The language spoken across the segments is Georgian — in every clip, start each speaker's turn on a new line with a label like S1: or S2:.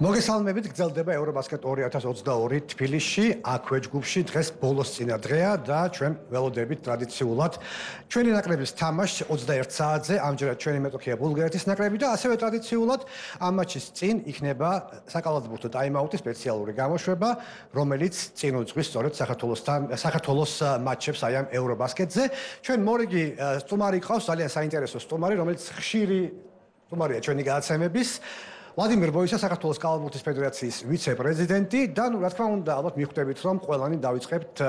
S1: მოგესალმებით, გრძელდება ევრობასკეტ 2022 თბილისში, აქვე ჯგუფში დღეს ბოლოს წინა დღეა და ჩვენ ველოდებით ტრადიციულად ჩვენი ნაკრების თამაშს 21 საათზე, ამჯერად ჩვენი მეტოქია ბულგარეთის ნაკრები და ასევე ტრადიციულად ამ მატჩის წინ იქნება საკალათბურთო ტაიმაუტი სპეციალური გამოშვება, რომელიც წინ უძღვის სწორედ საქართველოსთან, საქართველოს მატჩებს აი ამ ევრობასკეტზე. ჩვენ მორიგი სტუმარი ყავს, ძალიან საინტერესო სტუმარი, რომელიც ხშირი სტუმარია ჩვენი გადაცემების. ვლადიმერ ბოისა საქართველოს კალათბურთის ფედერაციის ვიცე-პრეზიდენტი და ნუ რა თქმა უნდა ალბათ მიხვდებით რომ ყველანი დავიწყებთ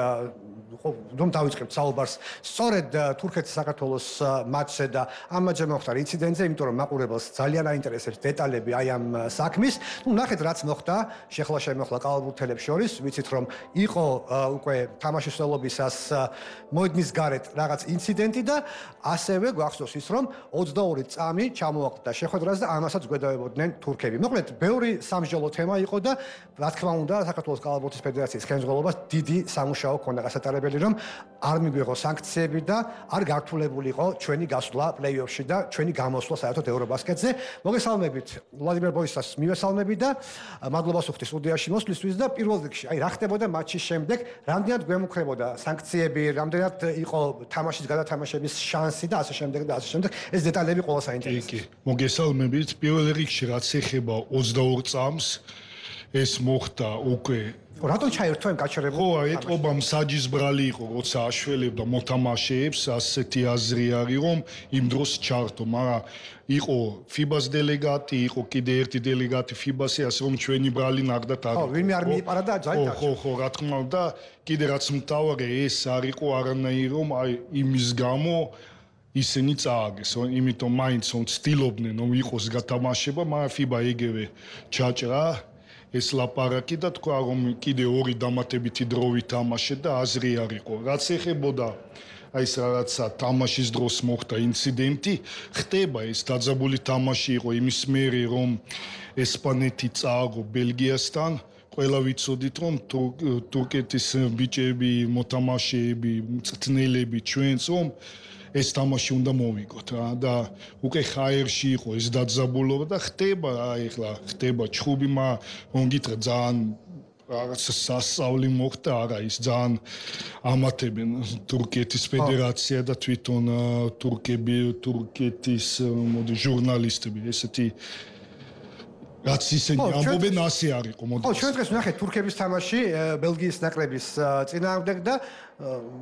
S1: ხო რომ დავიწყებთ საუბარს სწორედ თურქეთის საქართველოს მატჩზე და ამ მატჩზე მოხდა ინციდენტზე, იმიტომ რომ მაყურებელს ძალიან აინტერესებს დეტალები აი ამ საქმის. ნუ ნახეთ რაც მოხდა, შეხლა შემოხლა კალბურთელებს შორის, ვიცით რომ იყო უკვე თამაშის სოლობისას მოედნის გარეთ რაღაც ინციდენტი და ასევე გვახსოვს ის რომ 22 წამი ჩამოაყდა შეხვედრას და ამასაც გვედავებოდნენ თურქები. მოკლედ, ბევრი სამშობლო თემა იყო და რა თქმა უნდა, საქართველოს კალბურთის ფედერაციის ხელმძღვანელობას დიდი სამუშაო ქონდა გასატარებელი მოგებელი რომ არ მიგვიღო სანქციები და არ გართულებულიყო ჩვენი გასვლა პლეიოფში და ჩვენი გამოსვლა საერთოდ ევრობასკეტზე. მოგესალმებით ვლადიმერ ბოისას მივესალმები და მადლობა სუხთი სტუდიაში მოსვლისთვის და პირველ რიგში აი რა ხდებოდა მატჩის შემდეგ, რამდენად გვემუქრებოდა სანქციები, რამდენად იყო თამაშის გადათამაშების შანსი და ასე შემდეგ და ასე შემდეგ. ეს დეტალები ყველა საინტერესოა. კი,
S2: მოგესალმებით პირველ რიგში რაც ეხება 22 წამს ეს მოხდა უკვე
S1: რატომ ჩაერთო ამ გაჩერებულ?
S2: ხო, ეტყობა მსაჯის ბრალი იყო, როცა აშველებდა მოთამაშეებს, ასეთი აზრი არის, რომ იმ დროს ჩართო, მაგრამ იყო FIBA-ს დელეგატი, იყო კიდე ერთი დელეგატი FIBA-ზე, ასე რომ ჩვენი ბრალი ნახდათ
S1: არის. ხო, ვინმე არ მიიპარა და
S2: ჯაი ხო, ხო, ხო, რა თქმა უნდა, კიდე რაც მთავარი ეს არისო არანაირი რომ აი იმის გამო ისინი წააგეს, იმიტომ მაინც რომ ცდილობდნენ რომ იყოს გათამაშება, მაგრამ FIBA ეგევე ჩაჭრა. ეს ლაპარაკი და თქვა რომ კიდე ორი დამატებითი დრო ვითამაშე და აზრი არისო რაც ეხებოდა აი ეს რაღაცა თამაშის დროს მოხდა ინციდენტი ხდება ეს დაძაბული თამაში იყო იმის მერე რომ ესპანეთი წააგო ბელგიასთან. ყველა ვიცოდით რომ თურქეთის ბიჭები მოთამაშეები მწთნელები ჩვენც რომ ეს თამაში უნდა მოვიგოთ რა. და უკვე ხაერში იყო ეს დაძაბულობა და ხდება აი ახლა ხდება. ჩხუბი მა მონგითხრა ძალიან რაღაც სასწაული მოხდა არა ის ძალიან ამათებენ. თურქეთის ფედერაცია და თვითონ თურქები თურქეთის მოდი ჟურნალისტები ესეთი რაც ისინი ამბობენ ასე არისო მოდი
S1: ხო ჩვენ დღეს ნახეთ თურქების თამაში ბელგიის ნაკრების წინააღმდეგ და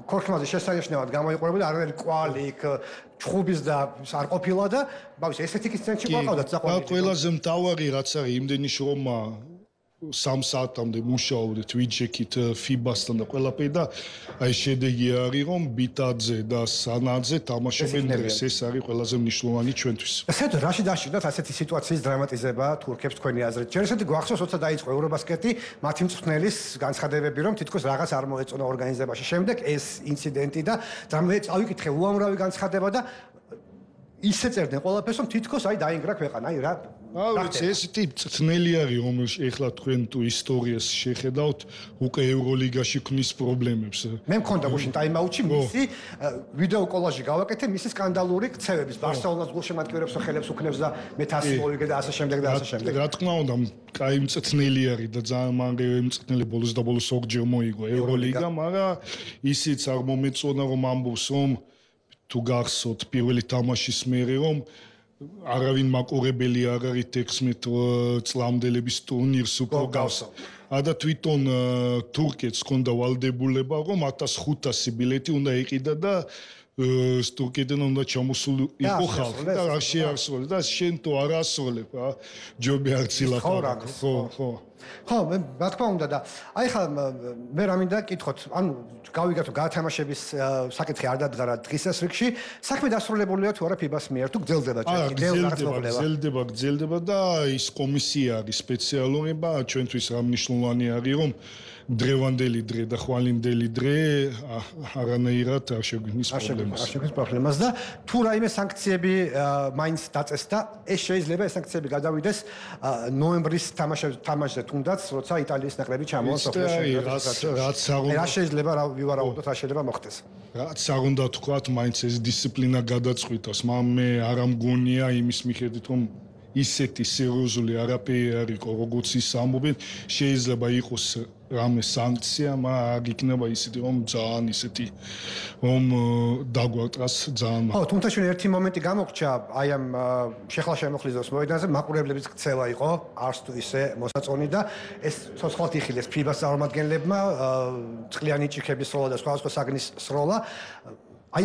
S1: ქორხმაზე შესანიშნავად გამოიყურებოდა არაერთი კვალი იქ ჩხუბის და არ ყოფილა და ბავშვი ესეთი კი სცენაში ყავდა
S2: წაყვანი და ყველაზე მთავარი რაც არის იმდენი შრომა სამ საათამდე მუშაობდით ვიჯექით FIBA-სთან და ყველაფერი და აი შედეგი არის რომ ბიტაძე და სანაძე თამაშობენ დღეს ეს არის ყველაზე მნიშვნელოვანი ჩვენთვის.
S1: საერთოდ რაში დაშიდათ ასეთი სიტუაციის დრამატიზება თურქებს თქვენი აზრით? ჯერ ესეთი გვახსოვს როცა დაიწყო ევრობასკეტი მათი მწვრთნელის განცხადებები რომ თითქოს რაღაც არ მოეწონა ორგანიზებაში. შემდეგ ეს ინციდენტი და წავიკითხე უამრავი განცხადება და ისე წერდნენ ყველაფერს რომ თითქოს აი დაინგრა ქვეყანა აი რა
S2: აუ ვიცი ეს ტიპ წნელი არის რომ ეხლა თქვენ თუ ისტორიას შეხედავთ უკვე ევროლიგაში ქნის პრობლემებს.
S1: მე მქონდა გუშინ ტაიმაუტში მისი ვიდეო კოლაჟი გავაკეთე მისი სკანდალური ქცევების ბარსელონას გულშემატკივრებს ხელებს უქნევს და მეთასი მოვიგე და ასე შემდეგ და ასე შემდეგ.
S2: რა თქმა უნდა კაი წნელი არის და ძალიან მაგარი წნელი ბოლოს და ბოლოს ოქჯერ მოიგო. ევროლიგა. მაგრამ ისიც არ მომეწონა რომ ამბობს რომ თუ გახსოვთ პირველი თამაშის მერე რომ არავინ მაყურებელი არ არის 16 წლამდელების ტურნირს უფრო გავს. ადა თვითონ თურქეთს ქონდა ვალდებულება რომ 1500 ბილეთი უნდა იყიდა და სტუკიდან უნდა ჩამოსული იყო ხალხი და რა შეასრულე და შენ თუ არ ასრულებ ჯობი არ ცილაკარა ხო. ხო
S1: ხო მე რა თქმა უნდა და აი ხა მე რა მინდა კითხოთ ანუ გავიგათო გაათამაშების საკითხი არ დადგარა დღისას რიგში. საქმე დასრულებულია თუ არა ფიბას მიერ? თუ გძელდება
S2: ჩვენ კიდევ მოკლება გძელდება გძელდება და ის კომისია არის სპეციალურობა ჩვენთვის რა მნიშვნელოვანი არის რომ დრევანდელი დღე და ხვალინდელი დღე არანაირად არ შეგვინის პრობლემას.
S1: არ შეგვინის პრობლემას და თუ რაიმე სანქციები მაინც დაწესდა, ეს შეიძლება ეს სანქციები გადავიდეს ნოემბრის თამაშზე თამაშზე თუნდაც, როცა იტალიის ნაკრები ჩამოვა
S2: სოფიაში. რაც რაც
S1: რა შეიძლება რა ვივარაუდოთ, რა შეიძლება მოხდეს.
S2: რაც არ უნდა თქვათ, მაინც ეს დისციპლინა გადაწყვიტოს, მაგრამ მე არ ამგონია იმის მიხედვით, რომ ისეთი სერიოზული არაფერი არ იყო, როგორც ის ამბობენ, შეიძლება იყოს რამე სანქცია, მაგრამ არ იქნება ისეთი, რომ ძალიან ისეთი რომ დაგვატრას ძალიან.
S1: ხო, თუმცა ჩვენ ერთი მომენტი გამოგჩა, აი ამ შეხლა შემოხლიზოს მოედანზე მაყურებლების ქცევა იყო, არც თუ ისე მოსაწონი და ეს ცოცხლად იხილეს ფიბას წარმომადგენლებმა, წყლიანი ჭიქების სროლა და სხვა სხვა საგნის სროლა. აი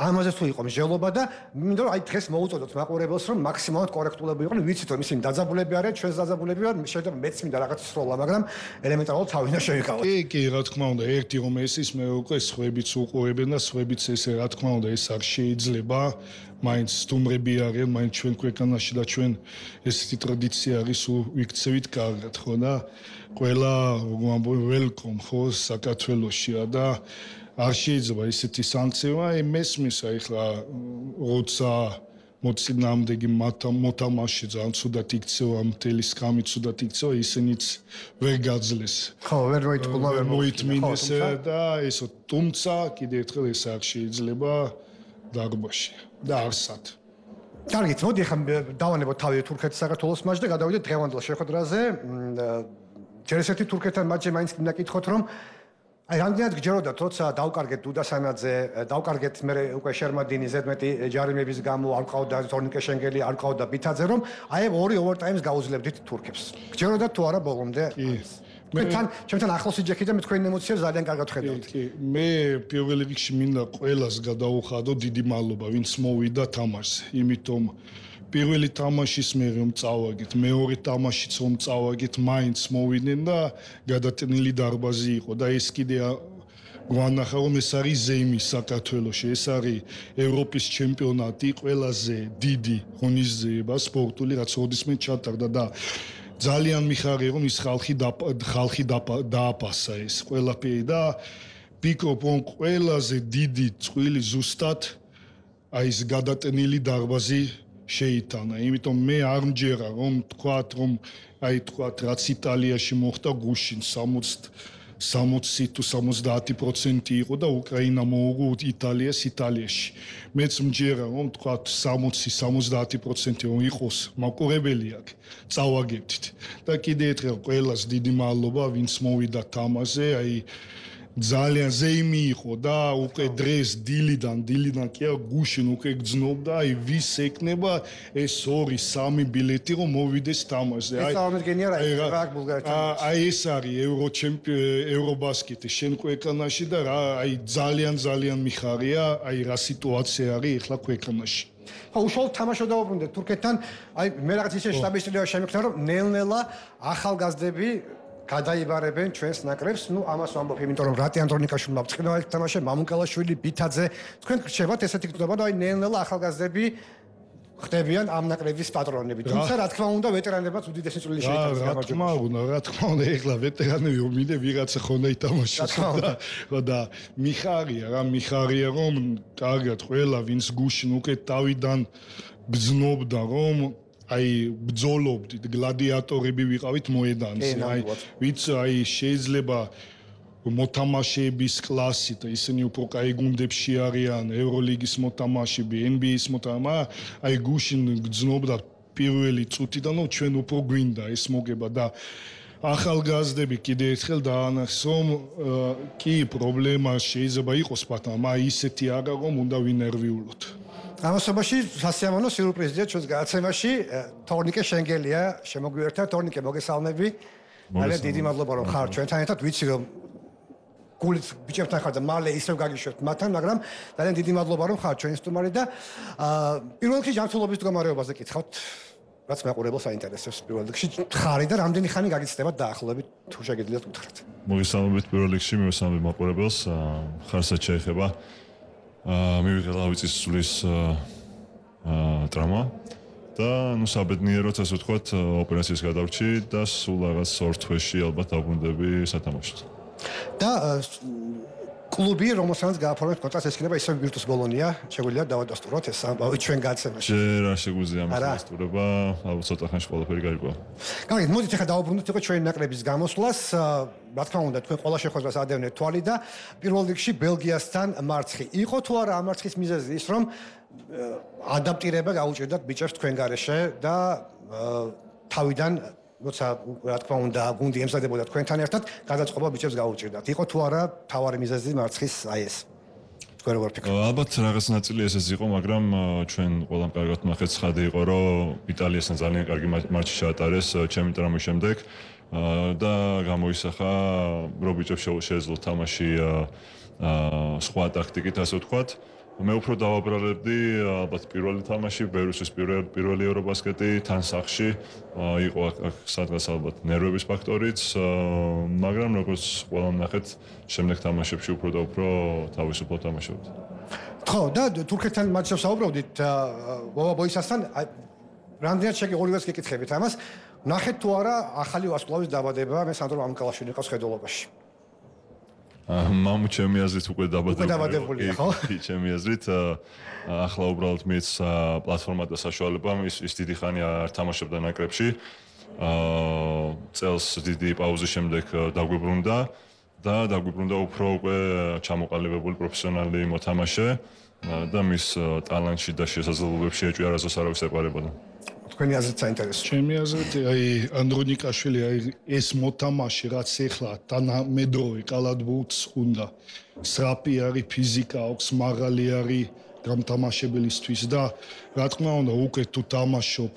S1: ამაზე თუ იყო მსჯელობა და მინდა რომ აი დღეს მოუწოდოთ მაყურებელს რომ მაქსიმალურად კორექტულები იყვნენ ვიცით რომ ისინი დაძაბულები არიან ჩვენს დაძაბულები ვარ შეიძლება მეც მინდა რაღაც სროლა მაგრამ ელემენტარულად თავი და შევიკავოთ
S2: კი კი რა თქმა უნდა ერთი რომ ეს ის მე უკვე სხვებიც უყურებენ და სხვებიც ესე რა თქმა უნდა ეს არ შეიძლება. მაინც სტუმრები არიან მაინც ჩვენ ქვეყანაში და ჩვენ ესეთი ტრადიცია არის ვიქცევით კარგად ხო და ყველა ველკომ ხო საქართველოსია და არ შეიძლება ისეთი სანქცია, აი მესმის აი ხლა როცა მოწინააღმდეგე მოთამაშე ძალიან ცუდად იქცევა მთელი სკამი ცუდად იქცევა ისინიც ვერ გაძლეს.
S1: ხო ვერ მოიტყულა ვერ
S2: მოიტმინეს და ესო თუმცა კიდე ერთხელ ეს არ შეიძლება დაგბაში და არსად
S1: კარგით მოდი ახლა დავანებოთ თავი თურქეთის საქართველოს მაჩ და გადავიდეთ დღევანდელ შეხვედრაზე. ჯერ ესეთი თურქეთთან მაჩზე მაინც მინდა კითხოთ რომ აი რამდენად გჯეროდა თორსა დავკარგეთ დუდასანაძე დავკარგეთ მე უკვე შერმადინი ზედმეტი ჯარიმების გამო არ ყავდა თორნიკე შენგელი არ ყავდა ბითაძე რომ აი ორი ოვერტაიმს გაუძლებდით თურქებს. გჯეროდა თუ არა ბოლომდე? მე თან ჩემთან ახლოს იჯექი და მე თქვენი ემოციებს ძალიან კარგად ხედავთ.
S2: კი მე პირველ რიგში მინდა ყველას გადაუხადო დიდი მადლობა ვინც მოვიდა თამაშს იმიტომ პირველი თამაშის მე რომ წავაგეთ, მეორე თამაშიც რომ წავაგეთ, მაინც მოვიდნენ და გადატენილი დარბაზი იყო და ეს კიდე გვანახა რომ ეს არის ზეიმი საქართველოში, ეს არის ევროპის ჩემპიონატი, ყველაზე დიდი ღონისძიება სპორტული, რაც ოდისმე ჩატარდა და ძალიან მიხარია რომ ის ხალხი ხალხი დააფასა ეს ყველაფერი და პიკოპონ ყველაზე დიდი წვილი ზუსტად აი ეს გადატენილი დარბაზი შეიტანა. იმიტომ მე არ მჯერა რომ თქვათ რომ აი თქვათ რაც იტალიაში მოხდა გუშინ 60 60 თუ 70% იყო და უკრაინა მოუგო იტალიას იტალიაში. მეც მჯერა რომ თქვათ 60-70% რომ იყოს მაყურებელი აქ. წავაგებთ. და კიდე ერთხელ ყველას დიდი მადლობა ვინც მოვიდა თამაზე, აი ძალიან ზეიმი იყო და უკვე დღეს დილიდან დილიდან კი გუშინ უკვე გძნობდა აი ვის ეკნება ეს 2-3 ბილეთი რომ მოვიდეს თამაშზე
S1: აი ეს ეს რა ბულგარეთში
S2: აი ეს არის ევრო ჩემპიონი ევრობასკეტი შენ ქვეყანაში და რა აი ძალიან ძალიან მიხარია. აი რა სიტუაცია არის ახლა ქვეყანაში
S1: ხო უშუალოდ თამაშო დაუბრუნდეთ თურქეთთან აი მე რაღაც ისე შტაბის წილება შემიქნა რომ ნელ-ნელა ახალგაზრდები გადაიბარებენ ჩვენს ნაკრებს. ნუ ამას ვამბობ, იმიტომ რომ რატი ანდრონიკაშვილმა ბრწყინვალე თამაშე, მამუკალაშვილი, ბითაძე, თქვენ შეvat ესეთი გწობა და აი ნელ-ნელა ახალგაზრდები ხდებიან ამ ნაკრების პატრონები. თუმცა რა თქმა უნდა, ვეტერანებიც უდიდესი წვლილი შეიტანს
S2: გამარჯვებას. რა თქმა უნდა, რა თქმა უნდა, ეხლა ვეტერანები ომიდე ვიღაცა ხონდა ითამაშოს და და მიხარია რა, მიხარია რომ კარგად ყველა ვინც გუშინ უკვე თავიდან ბძნობდა რომ აი ბძოლობდით გლადიატორები ვიყავით მოედანზე აი ვიც აი შეიძლება მოთამაშეების კლასი და ისინი უფრო კაი გუნდებში არიან ევროლიგის მოთამაშეები NBA-ის მოთამა აი გუშინ გძნობდა პირველი წუთიდან რომ ჩვენ უფრო გვინდა ეს მოგება და ახალგაზრდები კიდე ერთხელ დაანახსომ კი პრობლემა შეიძლება იყოს მაგრამ აი ისეთი არა რომ უნდა ვინერვიულოთ
S1: ამასობაში სასიამოვნო სიურპრიზია ჩვენს გადაცემაში თორნიკე შენგელია შემოგვიერთა თორნიკე მოგესალმები. ძალიან დიდი მადლობა რომ ხარ ჩვენთან ერთად ვიცი რომ გულით ბიჭებთან ხარ და მალე ისევ გაგიშვებთ მათთან მაგრამ ძალიან დიდი მადლობა რომ ხარ ჩვენი სტუმარი და პირველ რიგში ჯანმრთელობის მდგომარეობაზე კითხავთ რაც მეყურებელს აინტერესებს პირველ რიგში. ხარი და რამდენი ხანი გაგიცდებათ დაახლოებით თუ შეგიძლიათ უთხრათ?
S3: მოგესალმებით პირველ რიგში მივესალმებ მაყურებელს. ხარსაც შეეხება აა მივიღე ლავიწის სulis აა ტრამა და ნუ საბედნიეროდ ასე ვთქვათ ოპერაციის გადავრჩი და სულ რაღაც ორ თვეში ალბათ დაბრუნდები სათამაშოდ.
S1: და კლუბი რომელსაც გააფორმეთ კონტრაქტს ეს იქნება ისე ვირტუს ბოლონია შეგვიძლია დავადასტუროთ ეს ამბავი ჩვენ გაცემაში.
S3: ჯერ არ შეგვიძლია ამას დასტურება ალბათ ცოტა ხანში ყველაფერი გაიგო
S1: კარგი მოდით ახლა დავაბრუნდეთ უკვე ჩვენი ნაკრების გამოსვლას. რა თქმა უნდა თქვენ ყველა შეხვედრას ადევნეთ თვალი და პირველ რიგში ბელგიასთან მარცხი იყო თუ არა? ამ მარცხის მიზეზი ის რომ ადაპტირება გაუჭირდათ ბიჭებს თქვენ გარეშე და თავიდან როცა რა თქმა უნდა გუნდი ემსადებოდა თქვენთან ერთად გადაწყობა ბიჭებს გაუჭირდათ. იყო თუ არა თავარი მიზეზი მარცხის აი ეს თქვენ როგორ ფიქრობთ?
S3: ალბათ რაღაც ნაწილი ესეც იყო, მაგრამ აა, ჩვენ ყველამ კარგად ნახეთ ცხადი იყო, რომ იტალიასთან ძალიან კარგი მა- მატჩი ჩაატარეს აა, ჩემი ტრამვის შემდეგ აა, და გამოისახა, რომ ბიჭებს შეუ- შეეძლო თამაში აა, აა, სხვა ტაქტიკით, ასე ვთქვათ. მე უფრო დავაბრალებდი ალბათ პირველი თამაში, ბერუსის პირველი პირველი ევრობასკეტი თან სახში იყო სადღაც ალბათ ნერვების ფაქტორიც, მაგრამ როგორც ყველამ ნახეთ, შემდეგ თამაშებში უფრო და უფრო თავისუფლად თამაშობთ.
S1: ხო, და თურქეთთან მატჩებს საუბრობდით ბობა ბოისასთან, რამდენად შეგი ორივეს გეკითხებით ამას. ნახეთ თუ არა ახალი ვარსკვლავის დაბადება მე სანდრო ამკალაშვილი ყავს ხედულობაში.
S3: მამუ ჩემი აზრით უკვე დაბადებული.
S1: დაბადებულია, ხო?
S3: კი, ჩემი აზრით ახლა უბრალოდ მეც პლატფორმა და საშუალება ის ის დიდი ხანი არ თამაშობდა ნაკრებში. აა, წელს დიდი პაუზის შემდეგ დაგვიბრუნდა და დაგვიბრუნდა უფრო უკვე ჩამოყალიბებული პროფესიონალი მოთამაშე და მის ტალანტში და შესაძლებლობებში ეჭვი არასდროს არავის ეყარებოდა.
S1: თქვენი აზრით საინტერესო.
S2: ჩემი აზრით აი ანდრონიკაშვილი აი ეს მოთამაშე რაც ეხლა თანამედროვე კალათბურთს უნდა სრაპი არის ფიზიკა აქვს მაღალი არის გამთამაშებელისთვის და რა თქმა უნდა უკვე თუ თამაშობ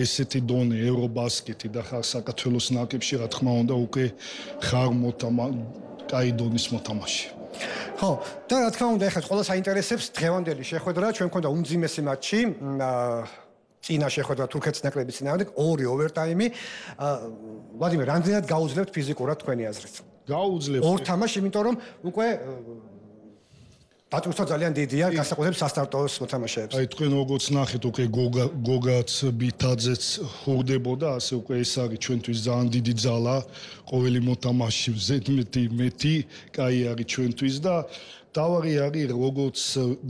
S2: ესეთი დონე ევრობასკეტი და ხარ საქართველოს ნაკრებში რა თქმა უნდა უკვე ხარ მოთამა კაი დონის მოთამაშე
S1: ხო, და რა თქმა უნდა, ეხლა ყველა საინტერესებს დღევანდელი შეხვედრა, ჩვენ მქონდა უმძიმესი მატჩი, აა წინა შეხვედრა თურქეთის ნაკრების წინააღმდეგ, ორი ოვერტაიმი. ვლადიმერ, რამდენად გაუძლებთ ფიზიკურად თქვენი აზრით?
S2: გაუძლებ
S1: ორ თამაში, იმიტომ რომ უკვე დაწესება ძალიან დიდია, განსაკუთრებით სასტარტოს მოთამაშეებს.
S2: აი თქვენ როგორც ნახეთ უკვე გოგა გოგაც ბითაძეც ხურდებოდა ასე უკვე ეს არის ჩვენთვის ძალიან დიდი ძალა ყოველი მოთამაშე ზედმეტი მეტი კაი არის ჩვენთვის და დავარი არის როგორც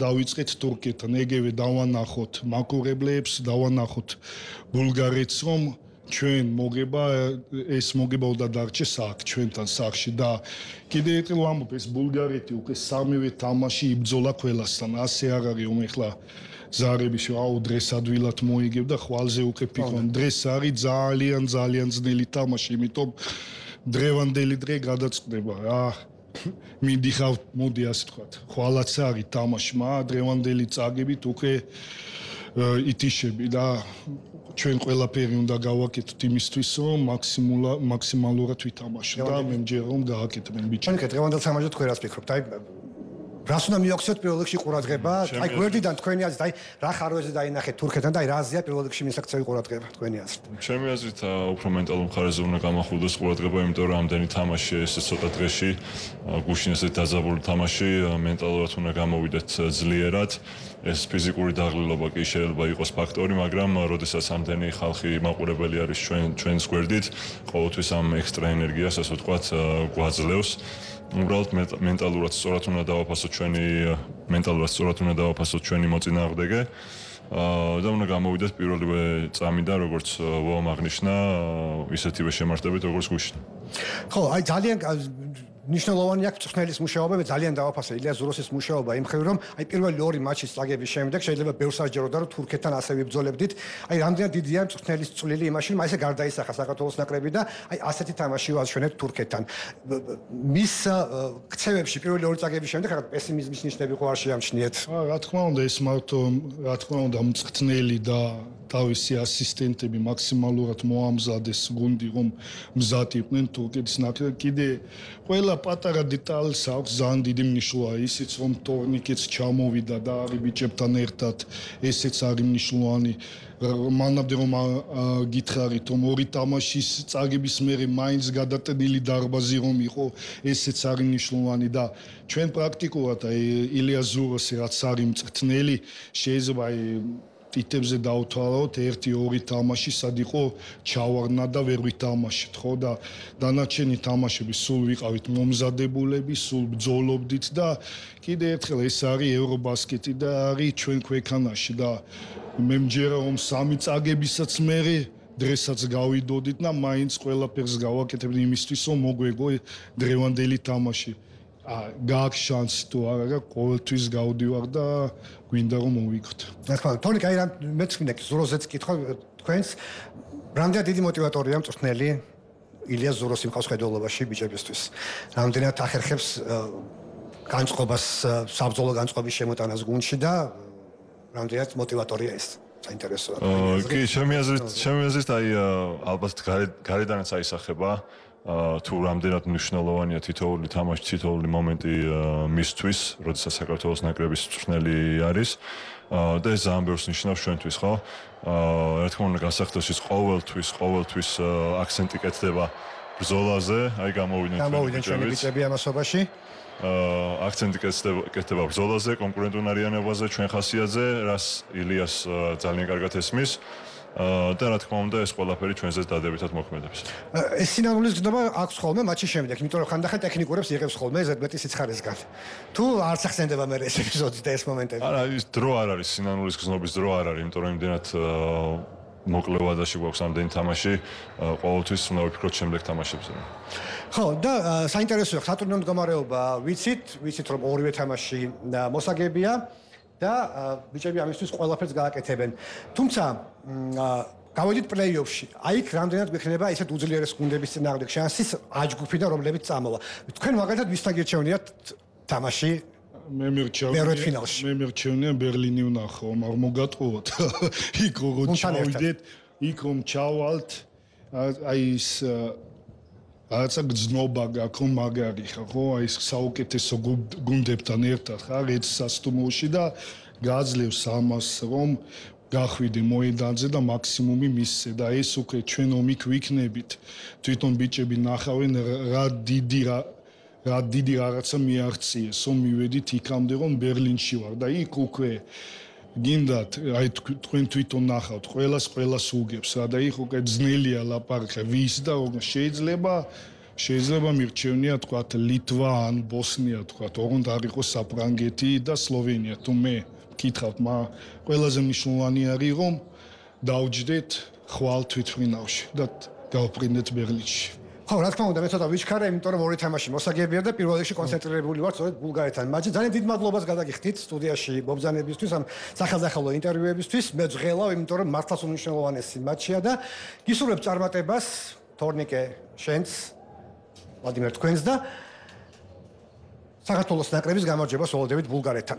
S2: დავიწყეთ თურქეთთან ეგევე დავანახოთ მაკურებლებს დავანახოთ ბულგარეთს რომ ჩვენ მოგება ეს მოგება უნდა დარჩეს აქ ჩვენთან სახში და კიდე ერთი ვამბობ ეს ბულგარეთი უკვე სამივე თამაში იბძოლა ყველასთან. ასე არ არის რომ ეხლა ზარები შეაუ დღეს ადვილად მოიგებ და ხვალზე უკვე ფიქრობ დღეს არის ძალიან ძალიან ძნელი თამაში იმიტომ დღევანდელი დღე გადაწყდება რა მინდიხავ მოდი ასე თქვა ხვალაც არის თამაში მა დღევანდელი წაგებით უკვე ითიშები და ჩვენ ყველაფერი უნდა გავაკეთოთ იმისთვის, რომ მაქსიმალურად მაქსიმალურად ვითამაშოთ და მე მჯერა რომ გააკეთებენ ბიჭი.
S1: ჩვენ დღევანდელ სამაჯო თქვენ რას ფიქრობთ? აი რას უნდა მიაქციოთ პირველ რიგში ყურადღება? აი გვერდიდან თქვენი აზრით, აი რა ხარვეზე დაინახეთ თურქეთთან და აი რა აზია პირველ რიგში მისაქცევი ყურადღება თქვენი აზრით?
S3: ჩემი აზრით უფრო მენტალურ მხარეზე უნდა გამახვილდეს ყურადღება, იმიტომ რომ ამდენი თამაში ეს ცოტა დღეში გუშინ ესე დაძაბული თამაში მენტალურად უნდა გამოვიდეთ ძლიერად. ეს ფიზიკური დაღლილობა კი შეიძლება იყოს ფაქტორი, მაგრამ როდესაც ამდენი ხალხი მაყურებელი არის ჩვენ ჩვენს გვერდით, ყოველთვის ამ ექსტრა ენერგიას, ასე ვთქვათ, გვაძლევს. უბრალოდ მე- მენტალურად სწორად უნდა დავაფასოთ ჩვენი მენტალურად სწორად უნდა დავაფასოთ ჩვენი მოწინააღმდეგე. აა და უნდა გამოვიდეთ პირველივე წამიდან როგორც ვომ აღნიშნა ისეთივე შემართებით როგორც გუშინ.
S1: ხო, აი ძალიან ნიშნულოვანი აქვს წხნელის მუშაობა, მე ძალიან დავაფასე ილიას ზუროსის მუშაობა იმ ხრივ რომ აი პირველი ორი მატჩის წაგების შემდეგ შეიძლება ბევრს აჯეროდა რომ თურქეთთან ასე ვიბრძოლებდით. აი რამდენად დიდია წხნელის წვლილი იმაში, რომ აი ესე გარდაისახა საქართველოს ნაკრები და აი ასეთი თამაში ვაშვენეთ თურქეთთან. მის ქცევებში პირველი ორი წაგების შემდეგ რა პესიმიზმის ნიშნები ხო არ შეამჩნიეთ?
S2: რა თქმა უნდა ეს მარტო რა თქმა უნდა მწხნელი და თავისი ასისტენტები მაქსიმალურად მოამზადეს გუნდი რომ მზად იყვნენ თურქეთის ნაკრები კიდე ყველა პატარა დეტალს აქვს ძალიან დიდი მნიშვნელობა. ისიც რომ თორნიკეც ჩამოვიდა და არის ბიჭებთან ერთად ესეც არის მნიშვნელოვანი. მანამდე რომ გითხარით რომ ორი თამაშის წაგების მერე მაინც გადატენილი დარბაზი რომ იყო ესეც არის მნიშვნელოვანი და ჩვენ პრაქტიკულად აი ილია ზუროსი რაც არის მწრთნელი შეიძლება აი ტიტებზე დავთვალოთ ერთი ორი თამაში სად იყო ჩავარნა და ვერ ვითამაშეთ ხო? და დანარჩენი თამაშები სულ ვიყავით მომზადებულები სულ ბძოლობდით და კიდე ერთხელ ეს არის ევრობასკეტი და არის ჩვენ ქვეყანაში და მე მჯერა რომ სამი წაგებისაც მერე დღესაც გავიდოდით და მაინც ყველაფერს გავაკეთებდი იმისთვის რომ მოგვეგო დღევანდელი თამაში გაქვს შანსი თუ არა რა ყოველთვის გავდივარ და გვინდა რომ მოვიქოთ.
S1: რა თქმა უნდა, თორე კაი რა მეცმინდა ზუროზეც კითხვა თქვენს რამდენად დიდი мотиваტორია მწვრთნელი ილია ზუროს იმ ხალხხედველობაში ბიჭებისთვის. რამდენად ახერხებს განწყობას საბრძოლო განწყობის შემოტანას გუნდში და რამდენად мотиваტორია ეს. საინტერესოა.
S3: კი, ჩემი აზრით, ჩემი აზრით აი ალბათ გარედანაც აისახება. აა თუ რამდენად მნიშვნელოვანია თითოეული თამაში, თითოეული მომენტი მისთვის, როდესაც საქართველოს ნაკრების მწვრთნელი არის. და ეს ძალიან ბევრს ნიშნავს ჩვენთვის, ხო? აა, რა თქმა უნდა, გასახდელში ყოველთვის, ყოველთვის აქცენტი კეთდება ბრძოლაზე, აი გამოვიდნენ
S1: გამოვიდნენ ჩვენი ბიჭები ამასობაში.
S3: აა, აქცენტი კეთდება კეთდება ბრძოლაზე, კონკურენტუნარიანობაზე, ჩვენ ხასიათზე, რას ილიას ძალიან კარგად ესმის. და რა თქმა უნდა ეს ყველაფერი ჩვენზე დადებითად მოქმედებს.
S1: ეს სინამდვილეს გზნობა აქვს ხოლმე მატჩის შემდეგ, იმიტომ რომ ხანდახან ტექნიკურებს იღებს ხოლმე ზედმეტი სიცხარისგან. თუ არ სახსენდება მე ეს ეპიზოდი და ეს მომენტები.
S3: არა, ის დრო არ არის, სინამდვილეს გზნობის დრო არ არის, იმიტომ რომ იმდენად მოკლევადაში გვაქვს ამდენი თამაში, ყოველთვის უნდა ვფიქროთ შემდეგ თამაშებზე.
S1: ხო, და საინტერესოა, სატურნო მდგომარეობა, ვიცით, ვიცით რომ ორივე თამაში მოსაგებია. და ბიჭები ამისთვის ყველაფერს გააკეთებენ. თუმცა გავედით პლეიოფში. აი იქ რამდენად გექნება ესეთ უძლიერეს გუნდების წინააღმდეგ შანსის აჯგუფიდან რომლებიც წამოვა. თქვენ მაგალითად ვისთან გერჩევნიათ თამაში
S2: მე მერჩევნია მე მერჩევნია ბერლინი ვნახო, მაგრამ მოგატყუოთ. იქ როგორ ჩავიდეთ, იქ რომ ჩავალთ აი ის რაცა გზნობა გაქვს მაგარი ხა ხო? აი საუკეთესო გუნდებთან ერთად ხარ ერთ სასტუმროში და გაძლევს ამას რომ გახვიდე მოედანზე და მაქსიმუმი მისცე და ეს უკვე ჩვენ ომი გვიქნებით. თვითონ ბიჭები ნახავენ რა დიდი რა რა დიდი რაღაცა მიაღწიეს რომ მივედით იქამდე რომ ბერლინში ვარ და იქ უკვე გინდათ აი თქვენ თვითონ ნახავთ ყოველას ყოველას უგებს რა და იქ უკვე ძნელია ლაპარაკი ვის და შეიძლება შეიძლება მირჩევნია თქვა ლიტვა ან ბოსნია თქვა ოღონდ არ იყოს საფრანგეთი და სლოვენია. თუ მე კითხავთ მა ყველაზე მნიშვნელოვანი არის რომ დაუჯდეთ ხვალ თვითმფრინავში და გავფრინდეთ ბერლინში
S1: ხო, რა თქმა უნდა, მე ცოტა ვიჩქარე, იმიტომ რომ ორი თამაში მოსაგებია და პირველ რიგში კონცენტრირებული ვარ სწორედ ბულგარეთთან. მაჯი ძალიან დიდ მადლობას გადაგიხდით სტუდიაში მობზანებისთვის ამ სახელახალო ინტერვიუებისთვის. მე ძღელავ, იმიტომ რომ მართლაც უნიშნელოვანესი მატჩია და გისურვებ წარმატებას თორნიკე შენს ვლადიმერ თქვენს და საქართველოს ნაკრების გამარჯვებას ველოდებით ბულგარეთთან.